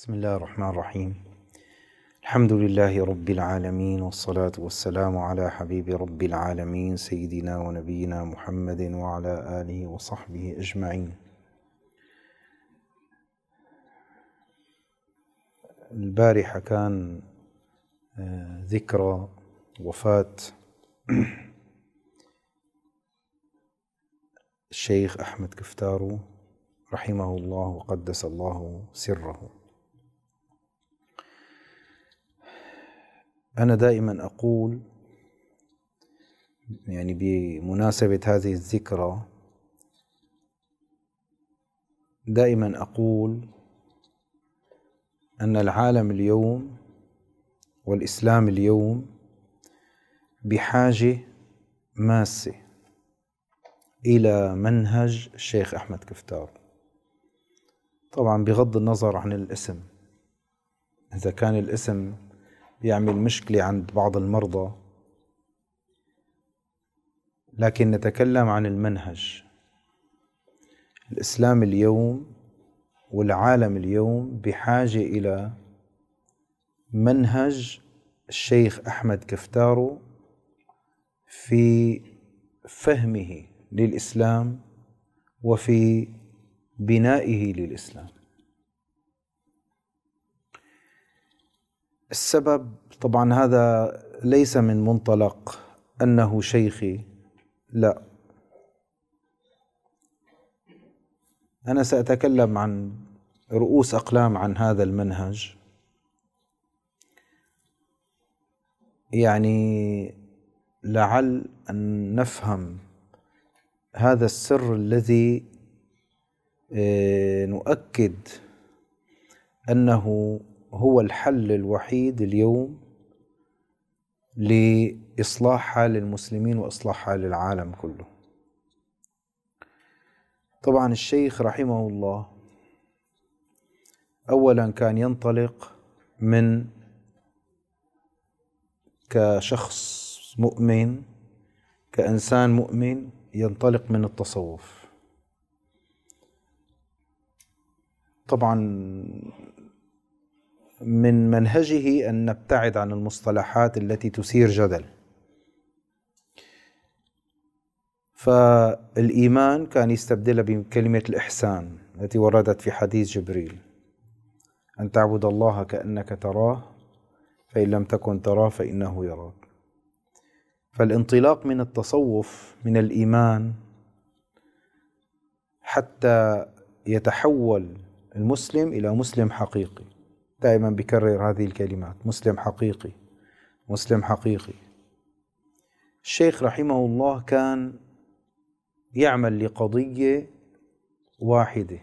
بسم الله الرحمن الرحيم الحمد لله رب العالمين والصلاة والسلام على حبيب رب العالمين سيدنا ونبينا محمد وعلى آله وصحبه أجمعين البارحة كان آه، ذكرى وفاة. الشيخ أحمد كفتارو رحمه الله وقدس الله سره. أنا دائما أقول يعني بمناسبة هذه الذكرى دائما أقول أن العالم اليوم والإسلام اليوم بحاجة ماسة إلى منهج الشيخ أحمد كفتار. طبعا بغض النظر عن الاسم إذا كان الاسم بيعمل مشكلة عند بعض المرضى. لكن نتكلم عن المنهج. الإسلام اليوم والعالم اليوم بحاجة إلى منهج الشيخ أحمد كفتارو في فهمه للإسلام وفي بنائه للإسلام. السبب طبعا هذا ليس من منطلق أنه شيخي لا. أنا سأتكلم عن رؤوس أقلام عن هذا المنهج. يعني لعل أن نفهم هذا السر الذي آه، نؤكد أنه هو الحل الوحيد اليوم لإصلاح حال المسلمين وإصلاح حال العالم كله. طبعا الشيخ رحمه الله أولا كان ينطلق من كشخص مؤمن كإنسان مؤمن ينطلق من التصوف. طبعا من منهجه أن نبتعد عن المصطلحات التي تثير جدل. فالإيمان كان يستبدلها بكلمة الإحسان التي وردت في حديث جبريل. أن تعبد الله كأنك تراه فإن لم تكن تراه فإنه يراك. فالانطلاق من التصوف من الإيمان حتى يتحول المسلم إلى مسلم حقيقي. دائما بكرر هذه الكلمات. مسلم حقيقي. مسلم حقيقي. الشيخ رحمه الله كان يعمل لقضية واحدة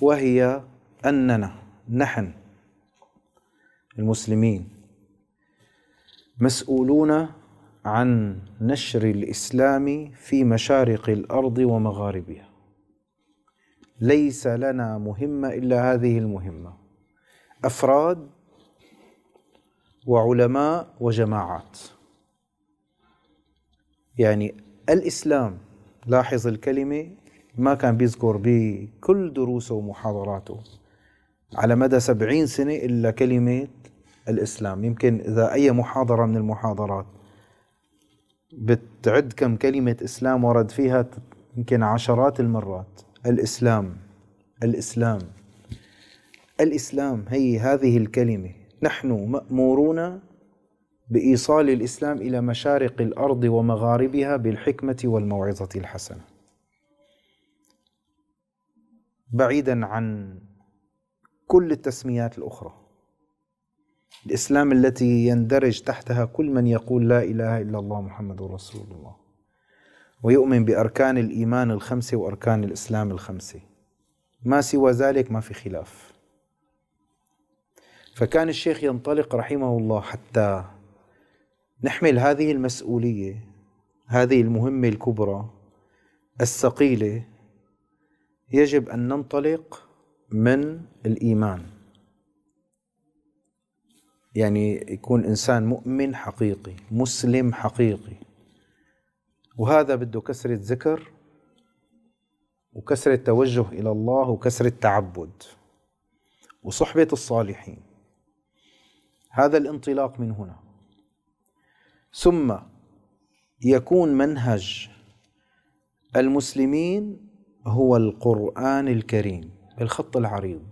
وهي أننا نحن المسلمين مسؤولون عن نشر الإسلام في مشارق الأرض ومغاربها. ليس لنا مهمة إلا هذه المهمة. أفراد وعلماء وجماعات. يعني الإسلام لاحظ الكلمة ما كان بيذكر بكل دروسه ومحاضراته. على مدى سبعين سنة إلا كلمة الإسلام. يمكن إذا أي محاضرة من المحاضرات بتعد كم كلمة إسلام ورد فيها يمكن عشرات المرات. الإسلام الإسلام الإسلام هي هذه الكلمة. نحن مأمورون بإيصال الإسلام إلى مشارق الأرض ومغاربها بالحكمة والموعظة الحسنة. بعيدا عن كل التسميات الأخرى. الإسلام التي يندرج تحتها كل من يقول لا إله إلا الله محمد رسول الله. ويؤمن بأركان الإيمان الخمسة وأركان الإسلام الخمسة ما سوى ذلك ما في خلاف. فكان الشيخ ينطلق رحمه الله حتى نحمل هذه المسؤولية هذه المهمة الكبرى الثقيلة. يجب أن ننطلق من الإيمان. يعني يكون إنسان مؤمن حقيقي مسلم حقيقي. وهذا بده كسرة ذكر وكسر التوجه إلى الله وكسر التعبد وصحبة الصالحين. هذا الانطلاق من هنا. ثم يكون منهج المسلمين هو القرآن الكريم بالخط العريض.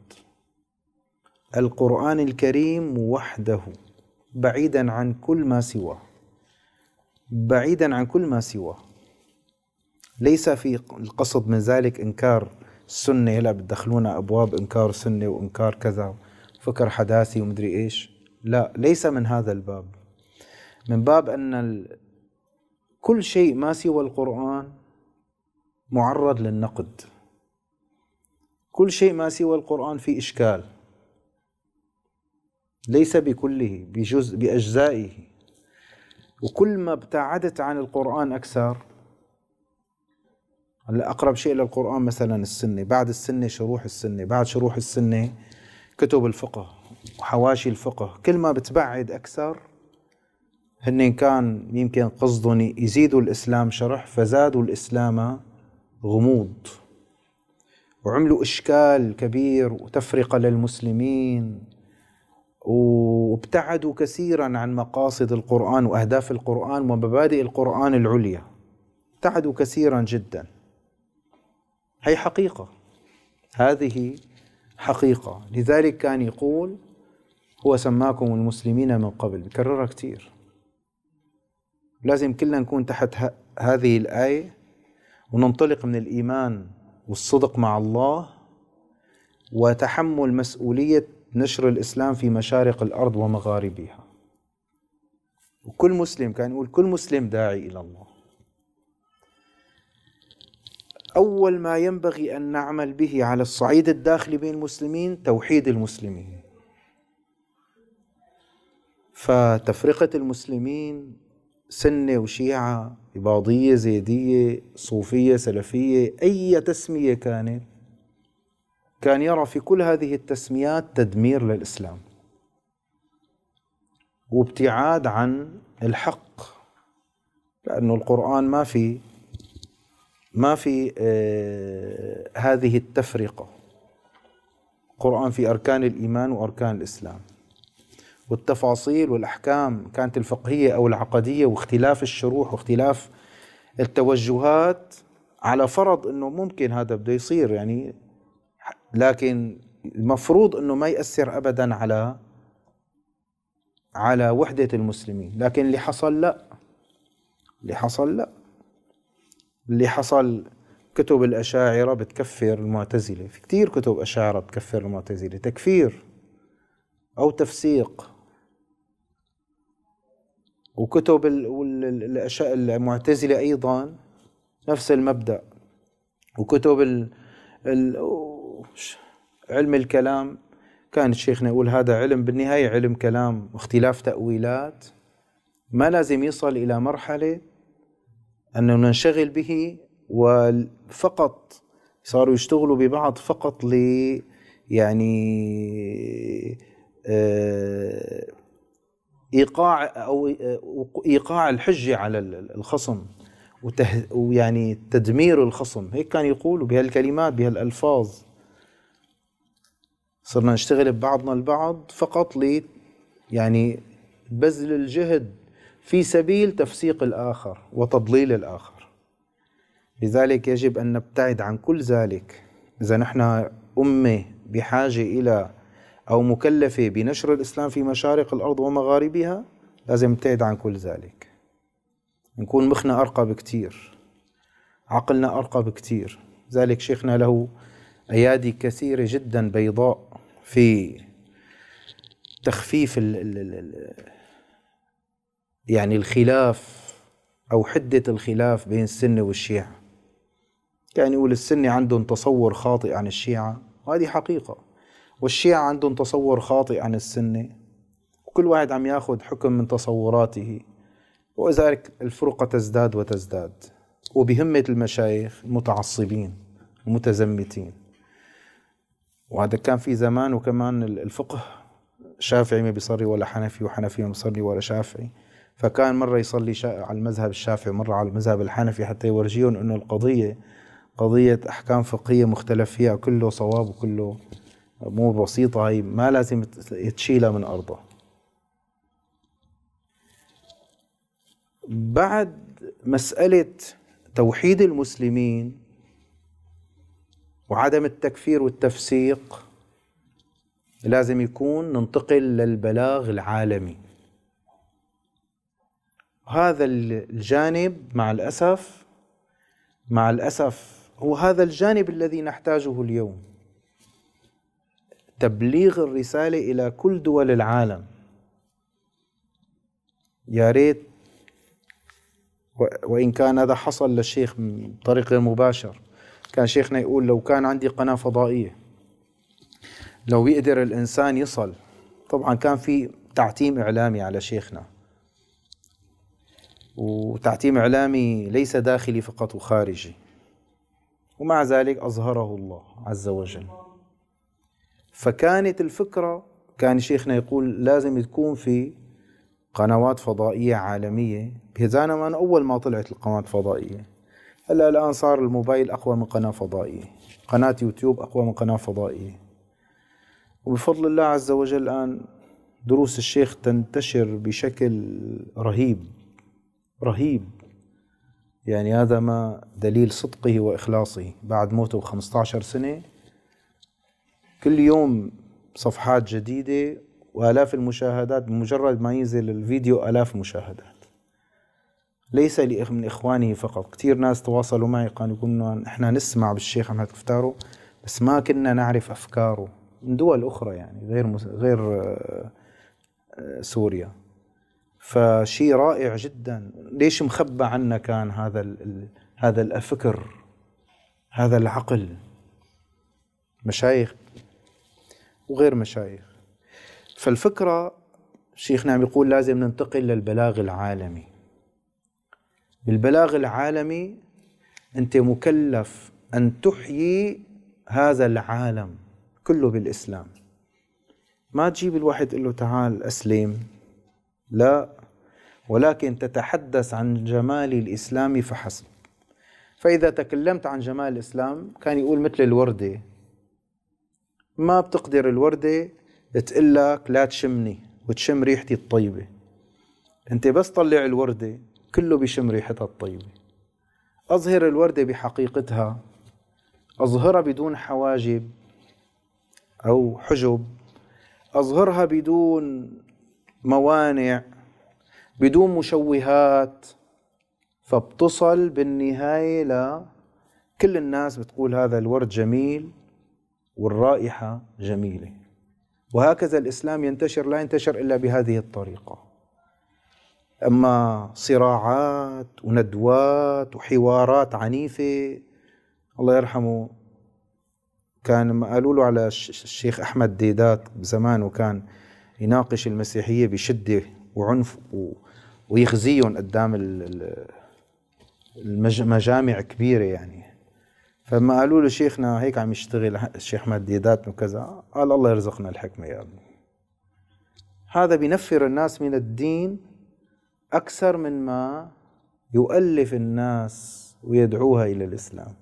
القرآن الكريم وحده بعيدا عن كل ما سواه. بعيدا عن كل ما سواه. ليس في القصد من ذلك إنكار السنة هلا بتدخلونا أبواب إنكار السنة وإنكار كذا فكر حداثي ومدري إيش. لا ليس من هذا الباب. من باب أن كل شيء ما سوى القرآن معرض للنقد. كل شيء ما سوى القرآن في إشكال. ليس بكله بجزء بأجزائه. وكل ما ابتعدت عن القرآن أكثر هلا أقرب شيء للقرآن مثلا السنة بعد السنة شروح السنة بعد شروح السنة كتب الفقه وحواشي الفقه كل ما بتبعد أكثر هن كان يمكن قصدهم يزيدوا الإسلام شرح فزادوا الإسلام غموض. وعملوا إشكال كبير وتفرقة للمسلمين. وابتعدوا كثيرا عن مقاصد القرآن وأهداف القرآن ومبادئ القرآن العليا. ابتعدوا كثيرا جدا. هي حقيقة. هذه حقيقة. لذلك كان يقول هو سماكم المسلمين من قبل. بكررها كثير. لازم كلنا نكون تحت هذه الآية وننطلق من الإيمان والصدق مع الله وتحمل مسؤولية نشر الإسلام في مشارق الأرض ومغاربها. وكل مسلم كان يقول كل مسلم داعي إلى الله. أول ما ينبغي أن نعمل به على الصعيد الداخلي بين المسلمين توحيد المسلمين. فتفرقة المسلمين سنة وشيعة إباضية زيدية صوفية سلفية أي تسمية كانت كان يرى في كل هذه التسميات تدمير للإسلام وابتعاد عن الحق لأنه القرآن ما في ما في آه، هذه التفرقة. القرآن في أركان الإيمان وأركان الإسلام. والتفاصيل والأحكام كانت الفقهية أو العقدية واختلاف الشروح واختلاف التوجهات على فرض أنه ممكن هذا بده يصير يعني لكن المفروض أنه ما يأثر أبدا على على وحدة المسلمين. لكن اللي حصل لا. اللي حصل لا. اللي حصل كتب الأشاعرة بتكفر المعتزلة. في كتير كتب أشاعرة بتكفر المعتزلة. تكفير أو تفسيق. وكتب المعتزلة أيضا نفس المبدأ. وكتب ال ال علم الكلام كان شيخنا يقول هذا علم بالنهاية علم كلام واختلاف تأويلات. ما لازم يصل إلى مرحلة أنه ننشغل به وفقط صاروا يشتغلوا ببعض فقط ل يعني آه، إيقاع أو إيقاع الحجة على الخصم ويعني تدمير الخصم. هيك كان يقولوا بهالكلمات بهالألفاظ. صرنا نشتغل ببعضنا البعض فقط ل يعني بذل الجهد في سبيل تفسيق الآخر وتضليل الآخر. لذلك يجب أن نبتعد عن كل ذلك. إذا نحن أمة بحاجة إلى أو مكلفة بنشر الإسلام في مشارق الأرض ومغاربها لازم نبتعد عن كل ذلك. نكون مخنا أرقى بكتير. عقلنا أرقى بكتير. ذلك شيخنا له أيادي كثيرة جدا بيضاء في تخفيف ال ال ال يعني الخلاف أو حدة الخلاف بين السنة والشيعة. كان يقول السنة عندهم تصور خاطئ عن الشيعة وهذه حقيقة. والشيعة عندهم تصور خاطئ عن السنة وكل واحد عم ياخذ حكم من تصوراته. وذلك الفرقة تزداد وتزداد وبهمة المشايخ المتعصبين المتزمتين وهذا كان في زمان وكمان الفقه شافعي ما بيصلي ولا حنفي وحنفي ما بيصلي ولا شافعي. فكان مرة يصلي على المذهب الشافعي مرة على المذهب الحنفي حتى يورجيهم أنه القضية قضية أحكام فقهية مختلف فيها كله صواب وكله مو بسيطة. هي ما لازم تشيلها من أرضه. بعد مسألة توحيد المسلمين وعدم التكفير والتفسيق لازم يكون ننتقل للبلاغ العالمي. هذا الجانب مع الأسف مع الأسف هو هذا الجانب الذي نحتاجه اليوم. تبليغ الرسالة إلى كل دول العالم. يا ريت وإن كان هذا حصل للشيخ بطريق غير مباشر. كان شيخنا يقول لو كان عندي قناة فضائية لو بيقدر الإنسان يصل طبعا كان في تعتيم إعلامي على شيخنا. وتعتيم إعلامي ليس داخلي فقط وخارجي. ومع ذلك أظهره الله عز وجل. فكانت الفكرة كان شيخنا يقول لازم تكون في قنوات فضائية عالمية بهذا أول ما طلعت القنوات الفضائية. هلا الآن صار الموبايل أقوى من قناة فضائية. قناة يوتيوب أقوى من قناة فضائية. وبفضل الله عز وجل الآن دروس الشيخ تنتشر بشكل رهيب رهيب. يعني هذا ما دليل صدقه وإخلاصه. بعد موته ب 15 سنة كل يوم صفحات جديدة وآلاف المشاهدات بمجرد ما ينزل الفيديو آلاف المشاهدات ليس من إخوانه فقط. كثير ناس تواصلوا معي قالوا كنا إحنا نسمع بالشيخ محمد كفتارو بس ما كنا نعرف أفكاره من دول أخرى يعني غير غير آه، سوريا. فشيء رائع جدا. ليش مخبى عنا كان هذا ال هذا الفكر هذا العقل؟ مشايخ وغير مشايخ. فالفكرة شيخنا عم يقول لازم ننتقل للبلاغ العالمي. بالبلاغ العالمي أنت مكلف أن تحيي هذا العالم كله بالإسلام. ما تجيب الواحد تقول له تعال أسلم. لا ولكن تتحدث عن جمال الإسلام فحسب. فإذا تكلمت عن جمال الإسلام كان يقول مثل الوردة ما بتقدر الوردة تقول لك لا تشمني وتشم ريحتي الطيبة. أنت بس طلع الوردة كله بيشم ريحتها الطيبة أظهر الوردة بحقيقتها. أظهرها بدون حواجب أو حجب. أظهرها بدون موانع بدون مشوهات. فبتصل بالنهاية ل كل الناس بتقول هذا الورد جميل والرائحة جميلة. وهكذا الإسلام ينتشر لا ينتشر إلا بهذه الطريقة. أما صراعات وندوات وحوارات عنيفة الله يرحمه كان قالوا له على الشيخ أحمد ديدات بزمان وكان يناقش المسيحية بشدة وعنف ويخزيهم قدام المجامع كبيرة يعني. فلما قالوا له شيخنا هيك عم يشتغل الشيخ أحمد ديدات وكذا قال الله يرزقنا الحكمة يا ابني. هذا بينفر الناس من الدين أكثر من ما يؤلف الناس ويدعوها إلى الإسلام.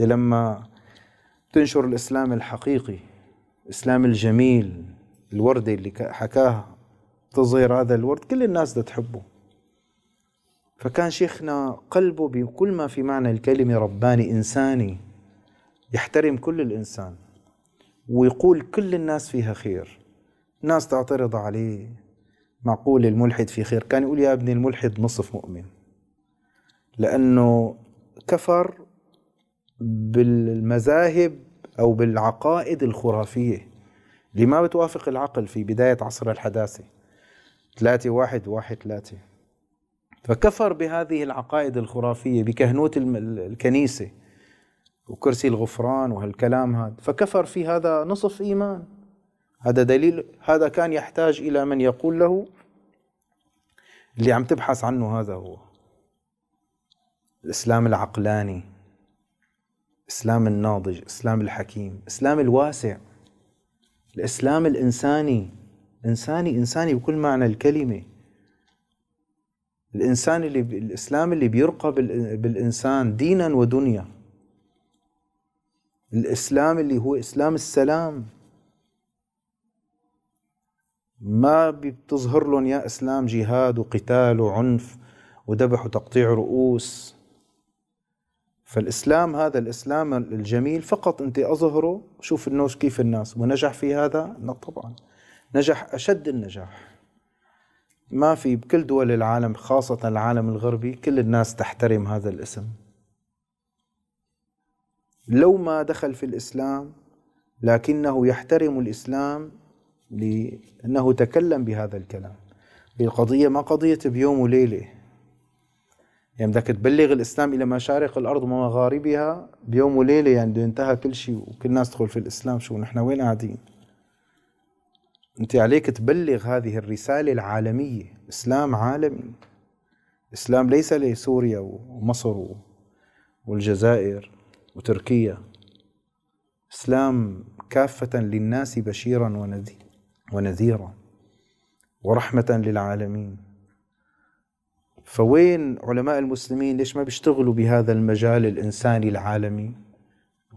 لما تنشر الإسلام الحقيقي الإسلام الجميل الوردة اللي حكاها تظهر هذا الورد كل الناس تحبه. فكان شيخنا قلبه بكل ما في معنى الكلمة رباني إنساني يحترم كل الإنسان ويقول كل الناس فيها خير. ناس تعترض عليه. معقول الملحد في خير؟ كان يقول يا ابني الملحد نصف مؤمن. لأنه كفر بالمذاهب أو بالعقائد الخرافية اللي ما بتوافق العقل في بداية عصر الحداثة. ثلاثة واحد واحد ثلاثة. فكفر بهذه العقائد الخرافية بكهنوت الكنيسة وكرسي الغفران وهالكلام هذا. فكفر في هذا نصف إيمان. هذا دليل هذا كان يحتاج إلى من يقول له اللي عم تبحث عنه هذا هو. الإسلام العقلاني الإسلام الناضج الإسلام الحكيم الإسلام الواسع الإسلام الإنساني إنساني إنساني بكل معنى الكلمة. الإنسان اللي الإسلام اللي بيرقى بالإنسان دينا ودنيا. الإسلام اللي هو إسلام السلام. ما بتظهر لهم يا إسلام جهاد وقتال وعنف وذبح وتقطيع رؤوس. فالإسلام هذا الإسلام الجميل فقط أنت أظهره شوف الناس كيف الناس ونجح في هذا؟ لا طبعا. نجح أشد النجاح. ما في بكل دول العالم خاصة العالم الغربي كل الناس تحترم هذا الاسم. لو ما دخل في الإسلام لكنه يحترم الإسلام لأنه تكلم بهذا الكلام. القضية ما قضية بيوم وليلة؟ يعني بدك تبلغ الإسلام إلى مشارق الأرض ومغاربها بيوم وليلة يعني انتهى كل شيء وكل الناس تدخل في الإسلام. شو نحن وين قاعدين؟ أنت عليك تبلغ هذه الرسالة العالمية. إسلام عالمي. إسلام ليس لسوريا ومصر والجزائر وتركيا. إسلام كافة للناس بشيرا ونذيرا. ورحمة للعالمين. فوين علماء المسلمين ليش ما بيشتغلوا بهذا المجال الإنساني العالمي؟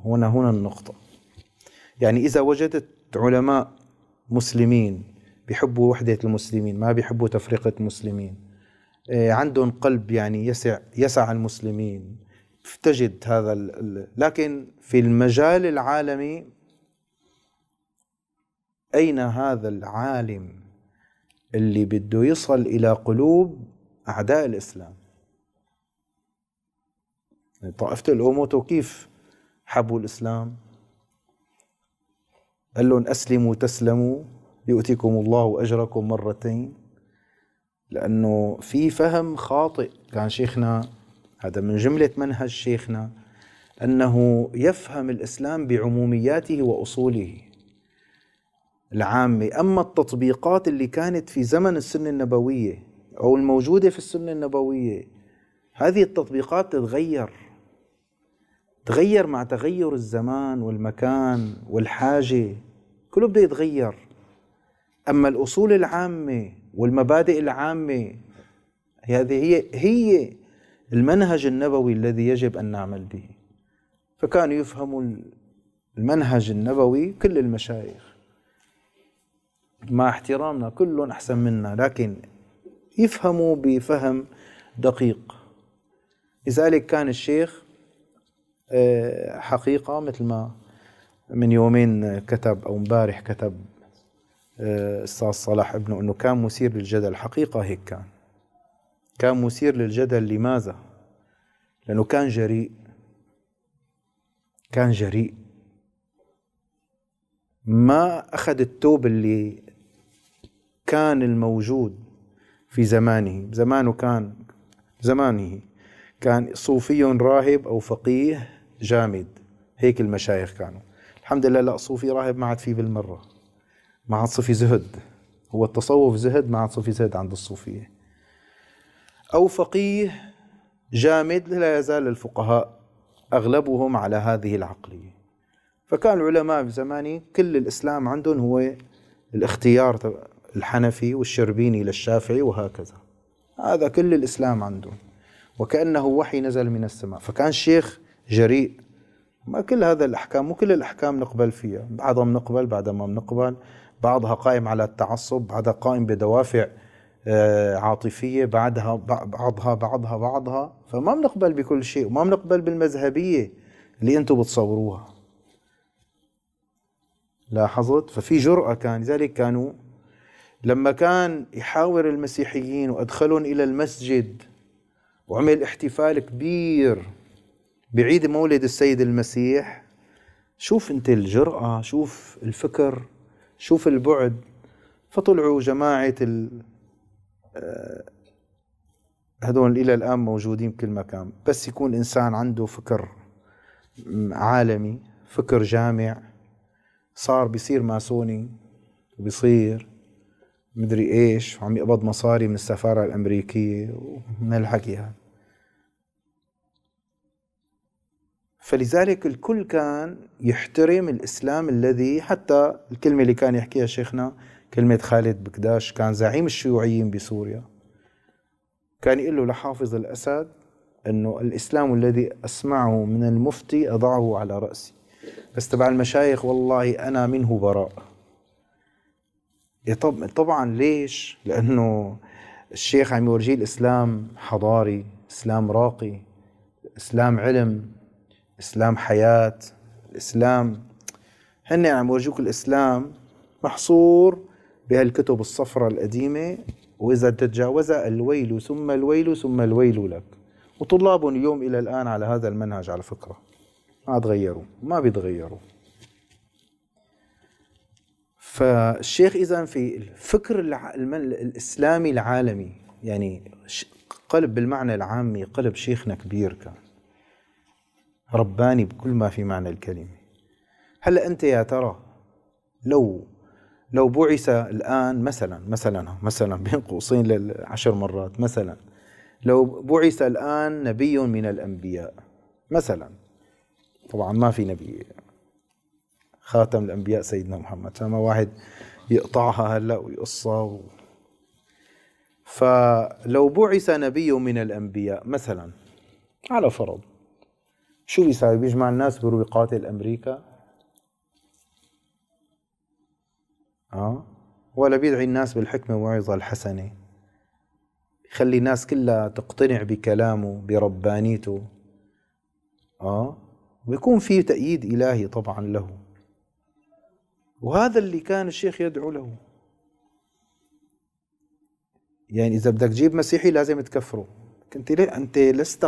هنا هنا النقطة. يعني إذا وجدت علماء مسلمين بيحبوا وحدة المسلمين ما بيحبوا تفرقة المسلمين إيه، عندهم قلب يعني يسع يسع المسلمين تجد هذا لكن في المجال العالمي أين هذا العالم اللي بده يصل إلى قلوب أعداء الإسلام؟ طائفة الأوموتو كيف حبوا الإسلام؟ قال لهم أسلموا تسلموا يؤتيكم الله أجركم مرتين. لأنه في فهم خاطئ كان شيخنا هذا من جملة منهج شيخنا أنه يفهم الإسلام بعمومياته وأصوله. العامة. أما التطبيقات اللي كانت في زمن السنة النبوية أو الموجودة في السنة النبوية هذه التطبيقات تتغير. تغير مع تغير الزمان والمكان والحاجة. كله بده يتغير. أما الأصول العامة والمبادئ العامة هذه هي هي المنهج النبوي الذي يجب أن نعمل به. فكانوا يفهموا المنهج النبوي كل المشايخ. مع احترامنا كلهم أحسن منا لكن يفهموا بفهم دقيق. لذلك كان الشيخ آه، حقيقة مثل ما من يومين كتب أو امبارح كتب آه، أستاذ صلاح ابنه أنه كان مثير للجدل. حقيقة هيك كان. كان مثير للجدل. لماذا؟ لأنه كان جريء. كان جريء. ما أخذ التوب اللي كان الموجود في زمانه زمانه كان زمانه كان صوفي راهب أو فقيه جامد. هيك المشايخ كانوا. الحمد لله لا صوفي راهب ما عاد فيه بالمرة. ما عاد صفي زهد. هو التصوف زهد ما عاد صفي زهد عند الصوفية. أو فقيه جامد لا يزال الفقهاء أغلبهم على هذه العقلية. فكان العلماء في زمانه كل الإسلام عندهم هو الاختيار الحنفي والشربيني للشافعي وهكذا. هذا كل الإسلام عندهم. وكأنه وحي نزل من السماء. فكان الشيخ جريء. ما كل هذا الأحكام مو كل الأحكام نقبل فيها. بعضها بنقبل بعضها ما بنقبل. بعضها قائم على التعصب بعضها قائم بدوافع آه، عاطفية بعدها بعضها بعضها بعضها. فما بنقبل بكل شيء وما بنقبل بالمذهبية اللي أنتم بتصوروها. لاحظت؟ ففي جرأة كان لذلك كانوا لما كان يحاور المسيحيين وأدخلهم إلى المسجد وعمل احتفال كبير بعيد مولد السيد المسيح شوف أنت الجرأة شوف الفكر شوف البعد. فطلعوا جماعة آه، هذول إلى الآن موجودين بكل مكان. بس يكون إنسان عنده فكر عالمي فكر جامع. صار بيصير ماسوني وبيصير مدري إيش وعم يقبض مصاري من السفارة الأمريكية ومن الحكي هذا. فلذلك الكل كان يحترم الإسلام الذي حتى الكلمة اللي كان يحكيها شيخنا كلمة خالد بكداش كان زعيم الشيوعيين بسوريا. كان يقول له لحافظ الأسد أنه الإسلام الذي أسمعه من المفتي أضعه على رأسي. بس تبع المشايخ والله أنا منه براء. طبعا ليش؟ لأنه الشيخ عم يورجيه الإسلام حضاري إسلام راقي إسلام علم إسلام حياة الإسلام هن عم يورجوك الإسلام محصور بهالكتب الصفراء القديمة وإذا تتجاوزها الويل ثم الويل ثم الويل لك. وطلاب اليوم إلى الآن على هذا المنهج على فكرة. ما تغيروا ما بيتغيروا. فالشيخ إذا في الفكر الإسلامي العالمي يعني قلب بالمعنى العامي قلب شيخنا كبير كان. رباني بكل ما في معنى الكلمة. هلأ أنت يا ترى لو لو بعث الآن مثلا مثلا مثلا بين قوسين للعشر مرات مثلا لو بعث الآن نبي من الأنبياء مثلا طبعا ما في نبي. خاتم الأنبياء سيدنا محمد. فما واحد يقطعها هلأ ويقصها و... فلو بعث نبي من الأنبياء مثلا على فرض شو بيساوي؟ بيجمع الناس بيروح يقاتل أمريكا؟ آه. ولا بيدعي الناس بالحكمة والموعظة الحسنة؟ يخلي الناس كلها تقتنع بكلامه بربانيته؟ آه. ويكون في تأييد إلهي طبعا له. وهذا اللي كان الشيخ يدعو له. يعني إذا بدك تجيب مسيحي لازم تكفره. أنت أنت لست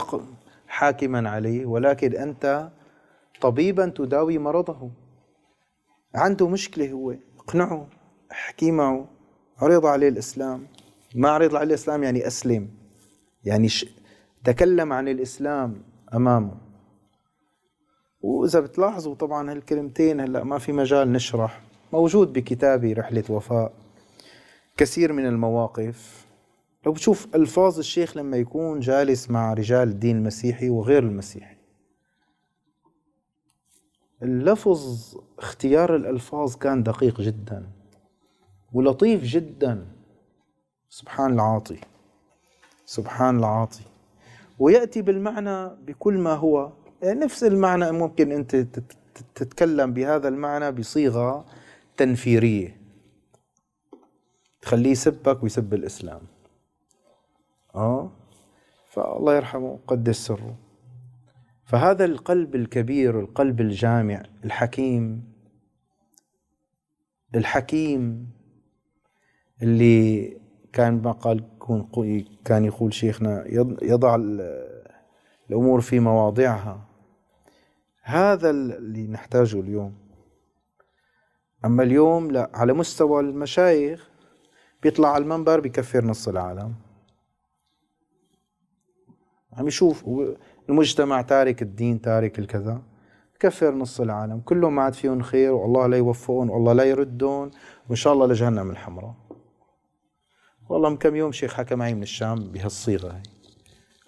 حاكما عليه ولكن أنت طبيبا تداوي مرضه. عنده مشكلة هو. اقنعه احكي معه. عرض عليه الإسلام. ما عرض عليه الإسلام يعني أسلم. يعني ش... تكلم عن الإسلام أمامه. وإذا بتلاحظوا طبعا هالكلمتين هلأ ما في مجال نشرح. موجود بكتابي رحلة وفاء. كثير من المواقف. لو بتشوف ألفاظ الشيخ لما يكون جالس مع رجال الدين المسيحي وغير المسيحي. اللفظ اختيار الألفاظ كان دقيق جدا. ولطيف جدا. سبحان العاطي. سبحان العاطي. ويأتي بالمعنى بكل ما هو. نفس المعنى ممكن أنت تتكلم بهذا المعنى بصيغة تنفيرية. تخليه يسبك ويسب الإسلام. آه؟ فالله يرحمه قدس سره. فهذا القلب الكبير القلب الجامع الحكيم الحكيم اللي كان ما قال كان يقول شيخنا يضع الأمور في مواضعها. هذا اللي نحتاجه اليوم. أما اليوم لا على مستوى المشايخ بيطلع على المنبر بكفر نص العالم. عم يشوف المجتمع تارك الدين تارك الكذا كفر نص العالم. كلهم ما عاد فيهم خير والله لا يوفقهم والله لا يردون وإن شاء الله لجهنم الحمراء. والله من كم يوم شيخ حكى معي من الشام بهالصيغة هي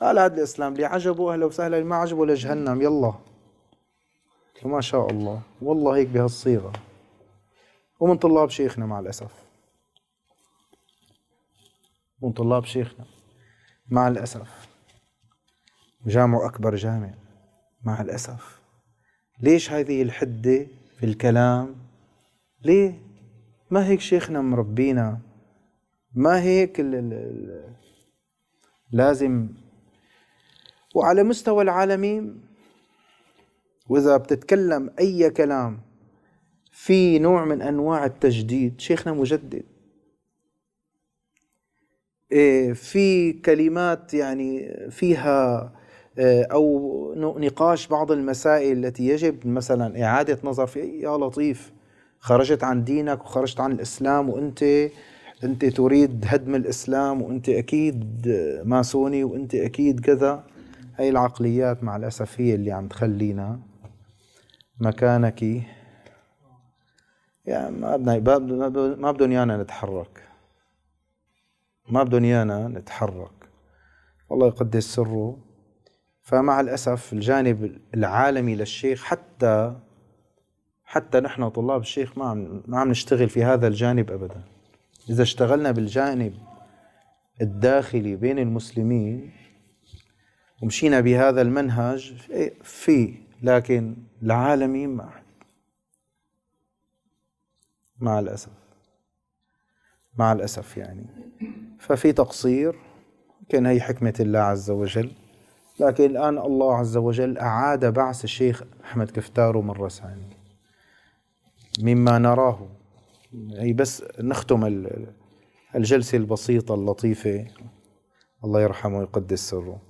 قال هذا الإسلام اللي عجبه أهلا وسهلا اللي ما عجبه لجهنم يلا. ما شاء الله. والله هيك بهالصيغة. ومن طلاب شيخنا مع الأسف. من طلاب شيخنا مع الأسف. جامع أكبر جامع مع الأسف. ليش هذه الحدة في الكلام؟ ليه؟ ما هيك شيخنا مربينا؟ ما هيك ال ال لازم. وعلى مستوى العالمي وإذا بتتكلم أي كلام في نوع من أنواع التجديد شيخنا مجدد. إيه، في كلمات يعني فيها إيه، أو نقاش بعض المسائل التي يجب مثلا إعادة نظر في يا لطيف خرجت عن دينك وخرجت عن الإسلام وأنت أنت تريد هدم الإسلام وأنت أكيد ماسوني وأنت أكيد كذا. هاي العقليات مع الاسف هي اللي عم تخلينا مكانك. يعني ما بدنا ما بدهم إيانا نتحرك. ما بدهم إيانا نتحرك. الله يقدس سره. فمع الأسف الجانب العالمي للشيخ حتى حتى نحن طلاب الشيخ ما عم ما عم نشتغل في هذا الجانب ابدا. إذا اشتغلنا بالجانب الداخلي بين المسلمين ومشينا بهذا المنهج في لكن العالمي ما مع الأسف. مع الأسف يعني. ففي تقصير كان هي حكمة الله عز وجل. لكن الآن الله عز وجل أعاد بعث الشيخ أحمد كفتارو مرة ثانية مما نراه. هي بس نختم الجلسة البسيطة اللطيفة. الله يرحمه ويقدس سره.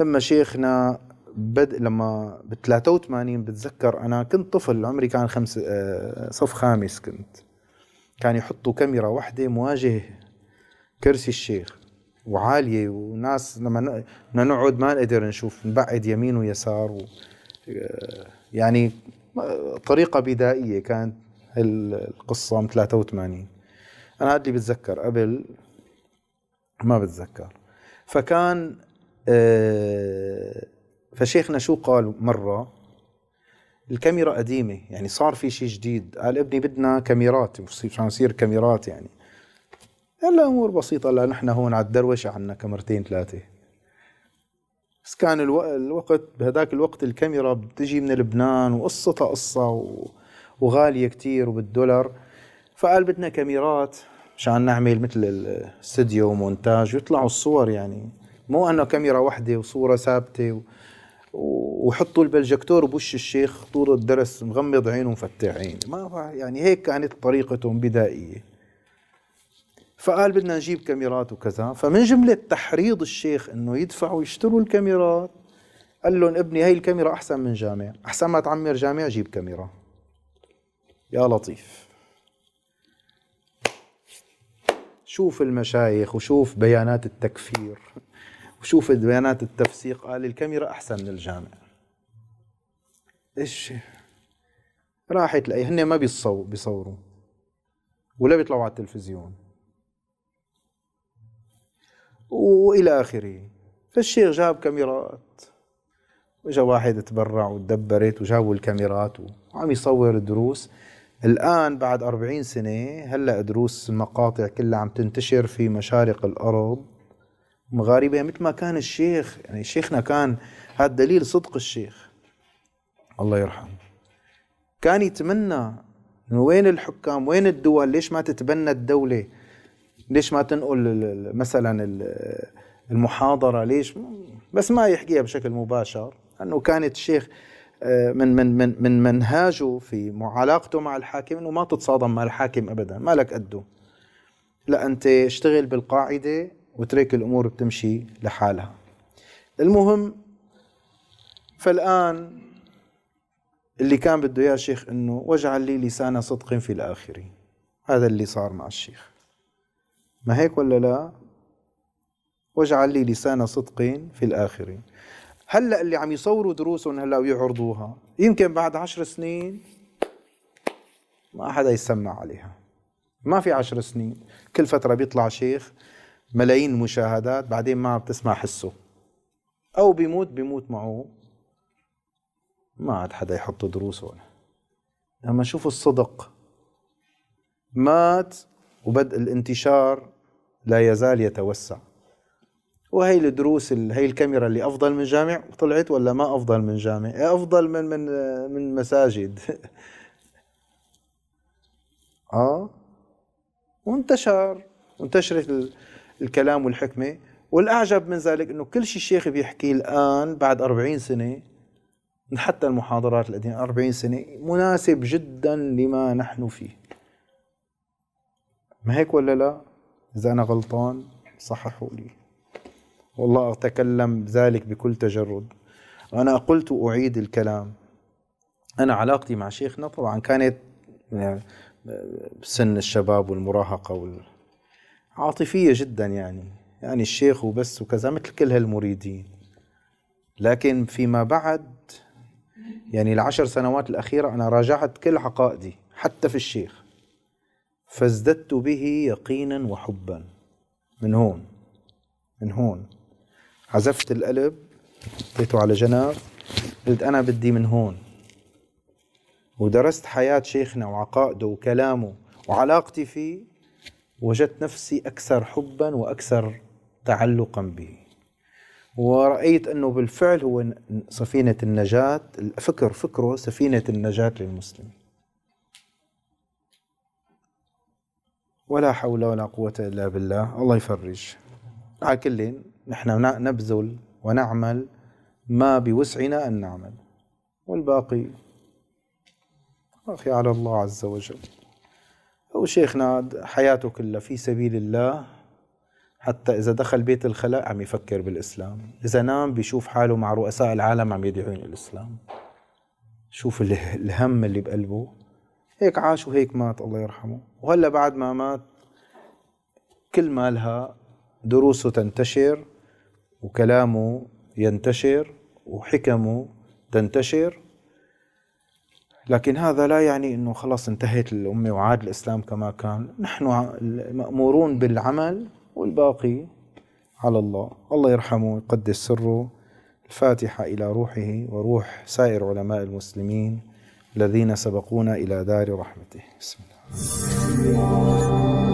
لما شيخنا بد لما ب 83 بتذكر أنا كنت طفل عمري كان خمس آه، صف خامس كنت. كان يحطوا كاميرا واحدة مواجه كرسي الشيخ وعالية وناس لما نقعد ما نقدر نشوف نبعد يمين ويسار و آه، يعني طريقة بدائية كانت القصة من 83 أنا هاد اللي بتذكر قبل ما بتذكر. فكان آه، فشيخنا شو قال مرة؟ الكاميرا قديمة يعني صار في شيء جديد. قال ابني بدنا كاميرات مشان يصير كاميرات يعني. هلا أمور بسيطة. لا نحن هون على الدروشة عنا كاميرتين ثلاثة. بس كان ألو... الوقت بهذاك الوقت الكاميرا بتجي من لبنان وقصتها قصة و... وغالية كتير وبالدولار. فقال بدنا كاميرات مشان نعمل مثل الاستديو ومونتاج ويطلعوا الصور يعني. مو أنه كاميرا واحدة وصورة ثابتة و... وحطوا البلجكتور بوش الشيخ طول الدرس مغمض عينه ومفتح عينه ما يعني هيك كانت طريقتهم بدائية. فقال بدنا نجيب كاميرات وكذا. فمن جملة تحريض الشيخ إنه يدفعوا يشتروا الكاميرات قال لهم ابني هي الكاميرا أحسن من جامع. أحسن ما تعمر جامع جيب كاميرا. يا لطيف. شوف المشايخ وشوف بيانات التكفير. وشوف بيانات التفسيق قال الكاميرا أحسن من الجامع إيش؟ راحت لأي هن ما بيصوروا بيصوروا. ولا بيطلعوا على التلفزيون. وإلى آخره. فالشيخ جاب كاميرات. وإجا واحد تبرع وتدبرت وجابوا الكاميرات وعم يصور دروس. الآن بعد أربعين سنة هلأ دروس المقاطع كلها عم تنتشر في مشارق الأرض. مغاربة مثل ما كان الشيخ يعني شيخنا كان هذا دليل صدق الشيخ. الله يرحمه. كان يتمنى انه وين الحكام وين الدول ليش ما تتبنى الدولة؟ ليش ما تنقل مثلا المحاضرة؟ ليش؟ بس ما يحكيها بشكل مباشر انه كانت الشيخ آه، من من من من منهاجه في علاقته مع الحاكم إنه ما تتصادم مع الحاكم ابدا ما لك قده. لا أنت اشتغل بالقاعدة وترك الأمور بتمشي لحالها. المهم فالآن اللي كان بده إياه الشيخ إنه واجعل لي لسان صدق في الاخرين هذا اللي صار مع الشيخ. ما هيك ولا لا؟ واجعل لي لسان صدق في الآخرين هلأ اللي عم يصوروا دروسهم هلأ ويعرضوها. يمكن بعد عشر سنين ما حدا يسمع عليها. ما في عشر سنين. كل فترة بيطلع شيخ ملايين المشاهدات بعدين ما بتسمع حسه. أو بيموت بيموت معه. ما عاد حدا يحط دروسه لما شوفوا الصدق مات وبدء الانتشار لا يزال يتوسع. وهي الدروس هي الكاميرا اللي أفضل من جامع طلعت ولا ما أفضل من جامع؟ أفضل من من من مساجد. آه. وانتشر. وانتشرت الكلام والحكمة. والأعجب من ذلك إنه كل شيء الشيخ بيحكيه الآن بعد 40 سنة حتى المحاضرات القديمة 40 سنة مناسب جدا لما نحن فيه. ما هيك ولا لا؟ إذا أنا غلطان صححوا لي. والله أتكلم ذلك بكل تجرد. وأنا قلت أعيد الكلام. أنا علاقتي مع شيخنا طبعا كانت يعني سن الشباب والمراهقة وال... عاطفية جدا يعني يعني الشيخ وبس وكذا مثل كل هالمريدين. لكن فيما بعد يعني العشر سنوات الأخيرة أنا راجعت كل عقائدي حتى في الشيخ. فازددت به يقينا وحبا. من هون من هون. حذفت القلب حطيته على جنب قلت أنا بدي من هون. ودرست حياة شيخنا وعقائده وكلامه وعلاقتي فيه. وجدت نفسي أكثر حبا وأكثر تعلقا به. ورأيت أنه بالفعل هو سفينة النجاة الفكر فكره سفينة النجاة للمسلم. ولا حول ولا قوة إلا بالله. الله يفرج. على كل نحن نبذل ونعمل ما بوسعنا أن نعمل. والباقي أخي على الله عز وجل. وشيخنا حياته كلها في سبيل الله. حتى إذا دخل بيت الخلاء عم يفكر بالإسلام. إذا نام بيشوف حاله مع رؤساء العالم عم يدعون الإسلام. شوف الهم اللي بقلبه. هيك عاش وهيك مات الله يرحمه. وهلا بعد ما مات كل ما لها دروسه تنتشر وكلامه ينتشر وحكمه تنتشر لكن هذا لا يعني إنه خلاص انتهت الأمة وعاد الإسلام كما كان، نحن مأمورون بالعمل والباقي على الله، الله يرحمه ويقدس سره. الفاتحة إلى روحه وروح سائر علماء المسلمين الذين سبقونا إلى دار رحمته. بسم الله.